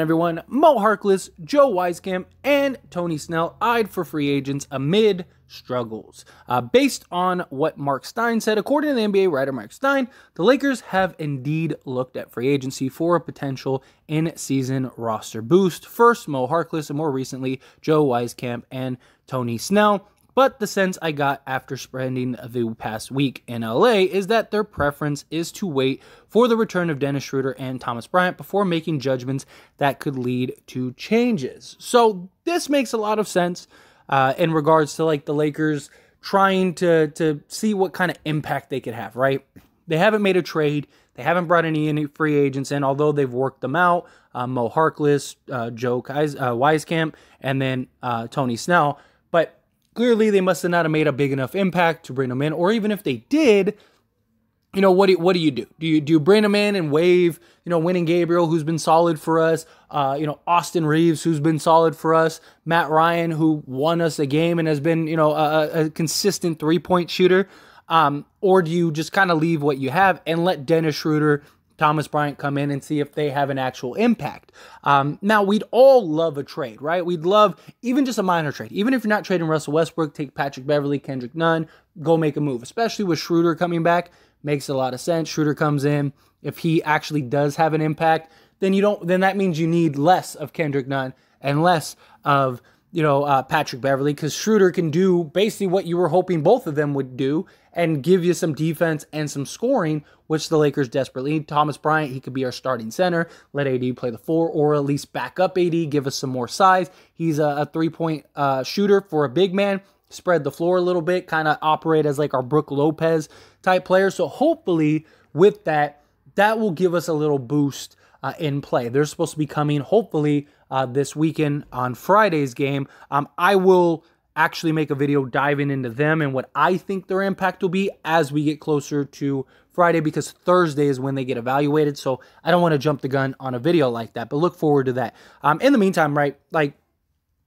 everyone, Mo Harkless, Joe Wieskamp, and Tony Snell eyed for free agents amid struggles. Uh, based on what Mark Stein said, according to the NBA writer Mark Stein, the Lakers have indeed looked at free agency for a potential in season roster boost. First, Mo Harkless, and more recently, Joe Wieskamp and Tony Snell. But the sense I got after spending the past week in LA is that their preference is to wait for the return of Dennis Schroeder and Thomas Bryant before making judgments that could lead to changes. So this makes a lot of sense uh, in regards to like the Lakers trying to to see what kind of impact they could have. Right? They haven't made a trade. They haven't brought any, any free agents in, although they've worked them out. Uh, Mo Harkless, uh, Joe Kais, uh, Wieskamp, and then uh, Tony Snell. Clearly, they must have not have made a big enough impact to bring them in, or even if they did, you know what do you, what do you do? Do you do you bring them in and waive you know Wenyen Gabriel who's been solid for us, uh, you know Austin Reaves, who's been solid for us, Matt Ryan who won us a game and has been you know a, a consistent three point shooter, um, or do you just kind of leave what you have and let Dennis Schroeder Thomas Bryant come in and see if they have an actual impact. Um, now, we'd all love a trade, right? We'd love even just a minor trade. Even if you're not trading Russell Westbrook, take Patrick Beverley, Kendrick Nunn, go make a move, especially with Schroeder coming back. Makes a lot of sense. Schroeder comes in. If he actually does have an impact, then you don't. Then that means you need less of Kendrick Nunn and less of you know, uh, Patrick Beverley because Schroeder can do basically what you were hoping both of them would do and give you some defense and some scoring, which the Lakers desperately need. Thomas Bryant, he could be our starting center, let AD play the four, or at least back up AD, give us some more size. He's a, a three point uh, shooter for a big man, spread the floor a little bit, kind of operate as like our Brook Lopez type player. So hopefully, with that, that will give us a little boost uh, in play. They're supposed to be coming, hopefully, uh, this weekend on Friday's game. Um, I will actually make a video diving into them and what I think their impact will be as we get closer to Friday because Thursday is when they get evaluated. So I don't want to jump the gun on a video like that, but look forward to that. Um, in the meantime, right, like,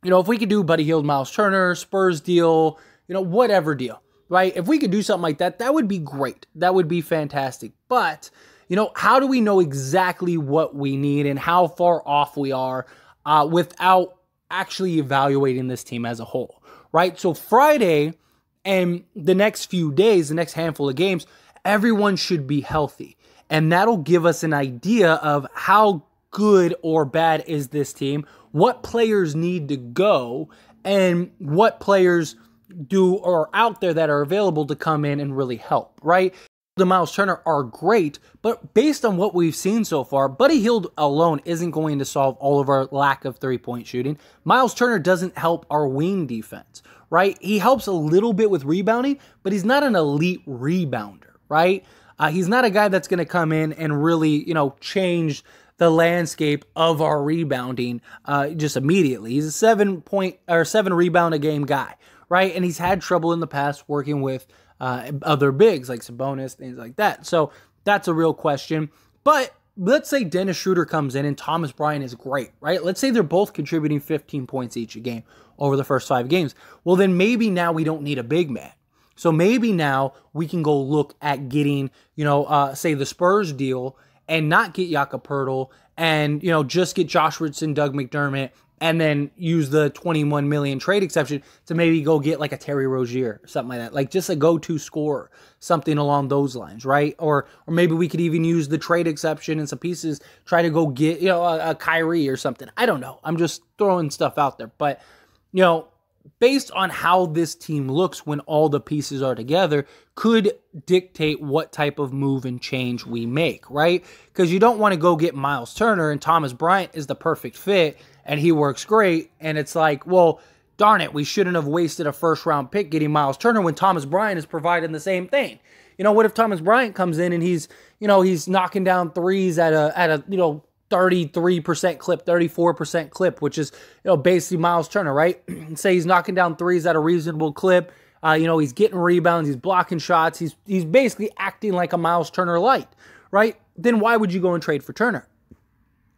you know, if we could do Buddy Hield, Miles Turner, Spurs deal, you know, whatever deal, right? If we could do something like that, that would be great. That would be fantastic. But, you know, how do we know exactly what we need and how far off we are uh, without actually evaluating this team as a whole, right? So Friday and the next few days, the next handful of games, everyone should be healthy. And that'll give us an idea of how good or bad is this team, what players need to go, and what players do are out there that are available to come in and really help, right? The Miles Turner are great, but based on what we've seen so far, Buddy Hield alone isn't going to solve all of our lack of three point shooting. Miles Turner doesn't help our wing defense, right? He helps a little bit with rebounding, but he's not an elite rebounder, right? Uh, he's not a guy that's going to come in and really, you know, change the landscape of our rebounding uh, just immediately. He's a seven point or seven rebound a game guy, right? And he's had trouble in the past working with uh, other bigs like Sabonis, things like that. So that's a real question. But let's say Dennis Schroeder comes in and Thomas Bryant is great, right? Let's say they're both contributing 15 points each a game over the first five games. Well, then maybe now we don't need a big man. So maybe now we can go look at getting, you know, uh, say the Spurs deal and not get Jakob Poeltl and, you know, just get Josh Richardson, Doug McDermott, and then use the 21 million trade exception to maybe go get like a Terry Rozier or something like that, like just a go-to scorer, something along those lines, right? Or or maybe we could even use the trade exception and some pieces, try to go get you know a, a Kyrie or something. I don't know. I'm just throwing stuff out there, but you know, based on how this team looks when all the pieces are together, could dictate what type of move and change we make, right? Because you don't want to go get Miles Turner and Thomas Bryant is the perfect fit and he works great. And it's like, well, darn it, we shouldn't have wasted a first round pick getting Miles Turner when Thomas Bryant is providing the same thing. You know, what if Thomas Bryant comes in and he's, you know, he's knocking down threes at a at a, you know, 33% clip, 34% clip, which is, you know, basically Miles Turner, right? Say he's knocking down threes at a reasonable clip. Uh, you know, he's getting rebounds, he's blocking shots, he's he's basically acting like a Miles Turner light, right? Then why would you go and trade for Turner?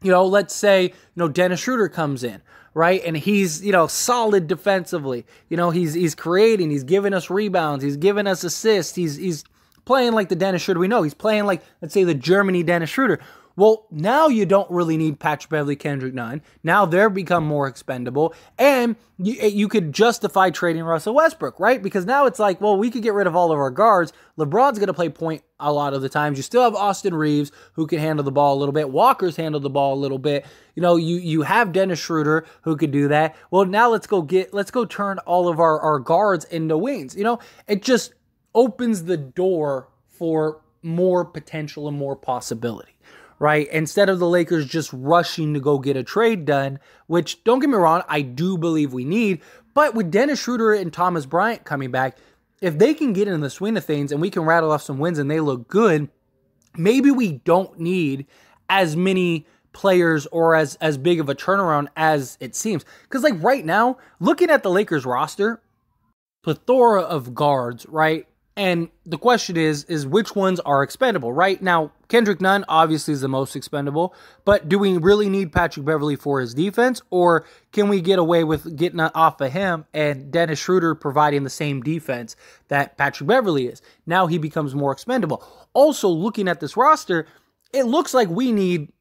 you know, let's say, you know, Dennis Schroeder comes in, right? And he's, you know, solid defensively. You know, he's he's creating, he's giving us rebounds, he's giving us assists, he's he's playing like the Dennis Schroeder we know. He's playing like, let's say, the Germany Dennis Schroeder. Well, now you don't really need Patrick Beverley, Kendrick Nunn. Now they're become more expendable, and you, eh, you could justify trading Russell Westbrook, right? Because now it's like, well, we could get rid of all of our guards. LeBron's going to play point a lot of the times. You still have Austin Reaves who can handle the ball a little bit. Walker's handled the ball a little bit. You know, you you have Dennis Schroeder who could do that. Well, now let's go get let's go turn all of our our guards into wings. You know, it just opens the door for more potential and more possibility right? Instead of the Lakers just rushing to go get a trade done, which don't get me wrong, I do believe we need. But with Dennis Schroeder and Thomas Bryant coming back, if they can get in the swing of things and we can rattle off some wins and they look good, maybe we don't need as many players or as as big of a turnaround as it seems. Because like right now, looking at the Lakers roster, plethora of guards, right? And the question is, is which ones are expendable? Right now, Kendrick Nunn obviously is the most expendable, but do we really need Patrick Beverley for his defense, or can we get away with getting off of him and Dennis Schroeder providing the same defense that Patrick Beverley is? Now he becomes more expendable. Also, looking at this roster, it looks like we need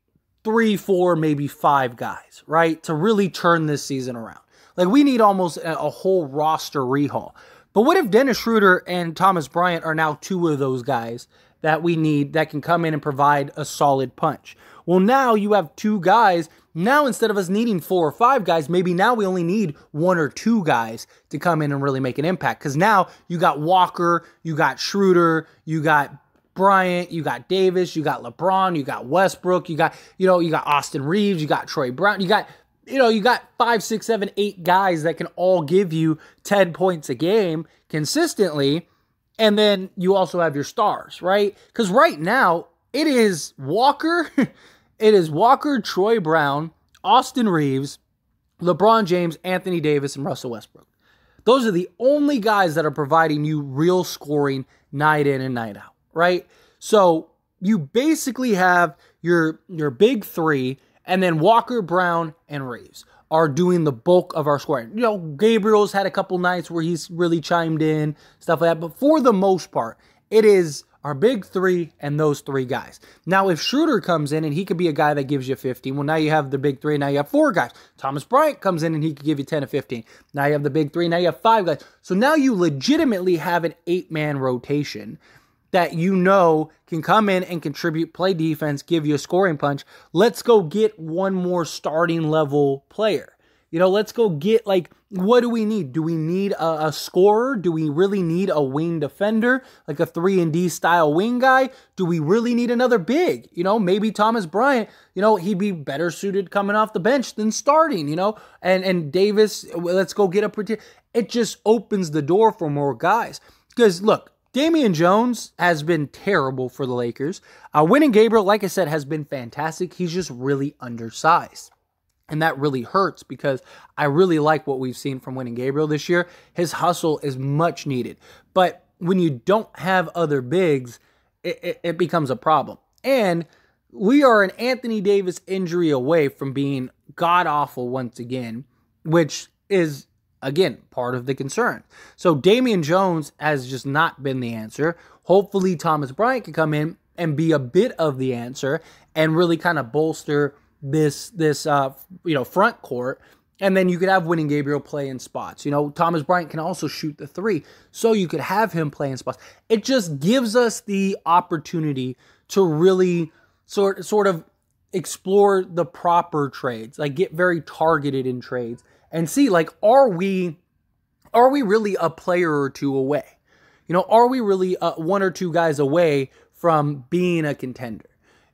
three, four, maybe five guys, right, to really turn this season around. Like we need almost a whole roster rehaul. But what if Dennis Schroeder and Thomas Bryant are now two of those guys that we need that can come in and provide a solid punch? Well, now you have two guys. Now, instead of us needing four or five guys, maybe now we only need one or two guys to come in and really make an impact. Because now you got Walker, you got Schroeder, you got Bryant, you got Davis, you got LeBron, you got Westbrook, you got, you know, you got Austin Reaves, you got Troy Brown, you got you know, you got five, six, seven, eight guys that can all give you 10 points a game consistently. And then you also have your stars, right? Because right now, it is Walker, it is Walker, Troy Brown, Austin Reaves, LeBron James, Anthony Davis, and Russell Westbrook. Those are the only guys that are providing you real scoring night in and night out, right? So you basically have your your big three and then Walker, Brown, and Reaves are doing the bulk of our scoring. You know, Gabriel's had a couple nights where he's really chimed in, stuff like that. But for the most part, it is our big three and those three guys. Now, if Schroeder comes in and he could be a guy that gives you 15, well, now you have the big three. Now you have four guys. Thomas Bryant comes in and he could give you 10 to 15. Now you have the big three. Now you have five guys. So now you legitimately have an eight man rotation that you know can come in and contribute, play defense, give you a scoring punch. Let's go get one more starting level player. You know, let's go get like, what do we need? Do we need a, a, scorer? Do we really need a wing defender, like a three and D style wing guy? Do we really need another big? You know, maybe Thomas Bryant. You know, he'd be better suited coming off the bench than starting. You know, and and Davis. Let's go get a. It just opens the door for more guys. Because look, Damian Jones has been terrible for the Lakers. Uh, Wenyen Gabriel, like I said, has been fantastic. He's just really undersized. And that really hurts because I really like what we've seen from Wenyen Gabriel this year. His hustle is much needed. But when you don't have other bigs, it, it, it becomes a problem. And we are an Anthony Davis injury away from being god awful once again, which is Again, part of the concern. So Damian Jones has just not been the answer. Hopefully, Thomas Bryant can come in and be a bit of the answer and really kind of bolster this this uh, you know front court. And then you could have Wenyen Gabriel play in spots. You know, Thomas Bryant can also shoot the three, so you could have him play in spots. It just gives us the opportunity to really sort sort of explore the proper trades, like get very targeted in trades and see like are we are we really a player or two away? You know, are we really uh, one or two guys away from being a contender?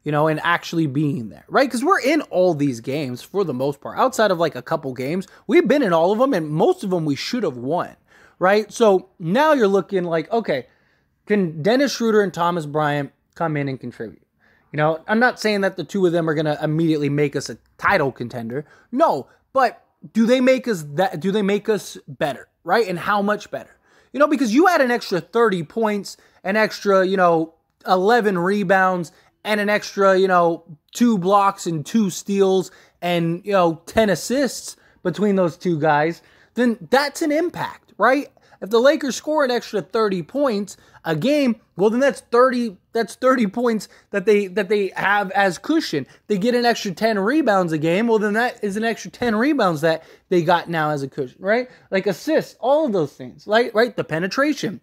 You know, and actually being there, right? Because we're in all these games for the most part. Outside of like a couple games, we've been in all of them, and most of them we should have won, right? So now you're looking like, okay, can Dennis Schroeder and Thomas Bryant come in and contribute? You know, I'm not saying that the two of them are going to immediately make us a title contender. No, but do they make us that do they make us better, right? And how much better? You know, because you add an extra 30 points, an extra, you know, 11 rebounds and an extra, you know, two blocks and two steals and, you know, 10 assists between those two guys, then that's an impact, right? If the Lakers score an extra 30 points a game, well then that's 30 that's 30 points that they that they have as cushion. They get an extra 10 rebounds a game, well then that is an extra 10 rebounds that they got now as a cushion, right? Like assists, all of those things. Like right, the penetration.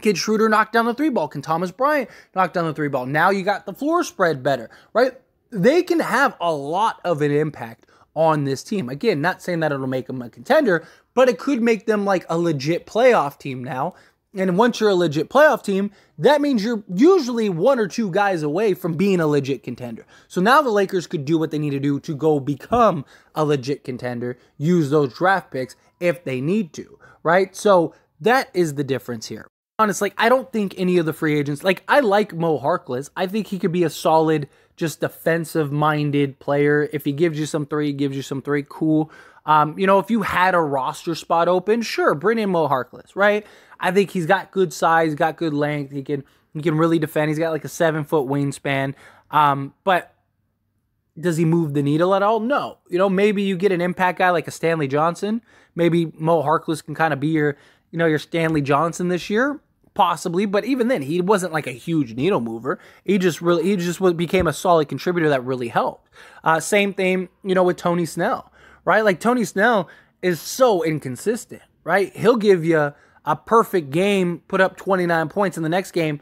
Kid Schroeder knocked down the three ball. Can Thomas Bryant knock down the three ball? Now you got the floor spread better, right? They can have a lot of an impact on this team. Again, not saying that it'll make them a contender, but it could make them like a legit playoff team now. And once you're a legit playoff team, that means you're usually one or two guys away from being a legit contender. So now the Lakers could do what they need to do to go become a legit contender, use those draft picks if they need to, right? So that is the difference here. Honestly, I don't think any of the free agents, like I like Mo Harkless. I think he could be a solid just defensive minded player. If he gives you some three, gives you some three, cool. Um, you know, if you had a roster spot open, sure, bring in Mo Harkless, right? I think he's got good size, got good length. He can he can really defend. He's got like a seven foot wingspan. Um, but does he move the needle at all? No. You know, maybe you get an impact guy like a Stanley Johnson. Maybe Mo Harkless can kind of be your, you know, your Stanley Johnson this year possibly, but even then, he wasn't like a huge needle mover. He just really, he just became a solid contributor that really helped. Uh, same thing, you know, with Tony Snell, right? Like Tony Snell is so inconsistent, right? He'll give you a perfect game, put up 29 points in the next game,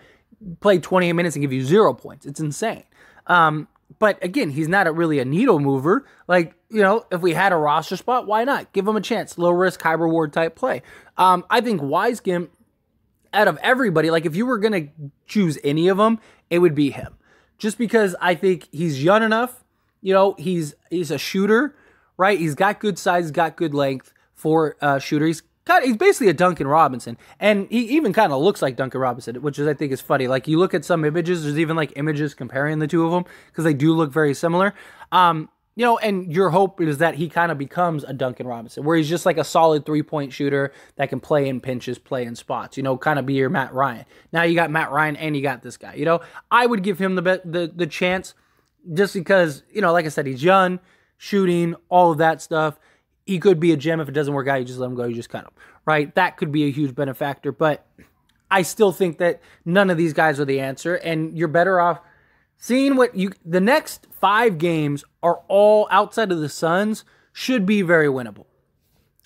play 28 minutes and give you zero points. It's insane. Um, but again, he's not a, really a needle mover. Like, you know, if we had a roster spot, why not? Give him a chance. Low risk, high reward type play. Um, I think Wiseman out of everybody, like if you were to choose any of them, it would be him. Just because I think he's young enough, you know, he's he's a shooter, right? He's got good size, got good length for a shooter. He's he's basically a Duncan Robinson, and he even kind of looks like Duncan Robinson, which is I think is funny. Like you look at some images, there's even like images comparing the two of them because they do look very similar. Um, you know, and your hope is that he kind of becomes a Duncan Robinson, where he's just like a solid three point shooter that can play in pinches, play in spots, you know, kind of be your Matt Ryan. Now you got Matt Ryan and you got this guy. You know, I would give him the be- the the chance just because, you know, like I said, he's young, shooting, all of that stuff. He could be a gem if it doesn't work out. You just let him go. You just cut him, right? That could be a huge benefactor, but I still think that none of these guys are the answer, and you're better off seeing what you the next five games are all outside of the Suns should be very winnable.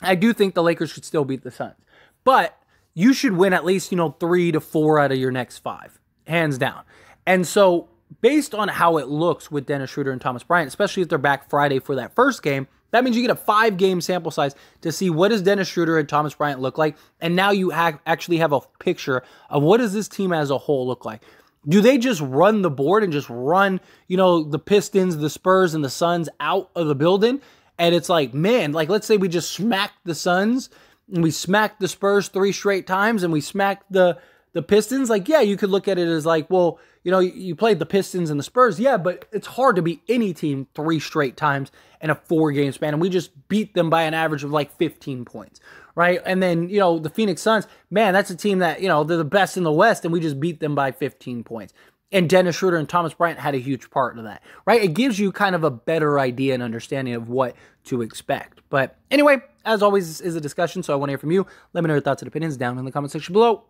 I do think the Lakers should still beat the Suns, but you should win at least you know three to four out of your next five, hands down. And so, based on how it looks with Dennis Schroeder and Thomas Bryant, especially if they're back Friday for that first game, that means you get a five game sample size to see what does Dennis Schroeder and Thomas Bryant look like, and now you ha- actually have a picture of what does this team as a whole look like. Do they just run the board and just run, you know, the Pistons, the Spurs, and the Suns out of the building? And it's like, man, like let's say we just smacked the Suns and we smacked the Spurs three straight times and we smacked the the Pistons. Like, yeah, you could look at it as like, well, you know, you played the Pistons and the Spurs, yeah, but it's hard to beat any team three straight times in a four game span. And we just beat them by an average of like 15 points, right? And then, you know, the Phoenix Suns, man, that's a team that, you know, they're the best in the West, and we just beat them by 15 points. And Dennis Schroeder and Thomas Bryant had a huge part of that, right? It gives you kind of a better idea and understanding of what to expect. But anyway, as always, is a discussion, so I want to hear from you. Let me know your thoughts and opinions down in the comment section below.